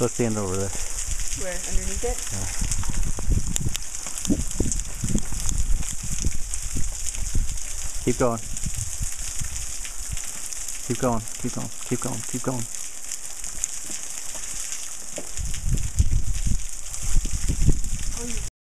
Let's stand over this. Where? Underneath it? Keep going. Keep going. Keep going. Keep going. Keep going.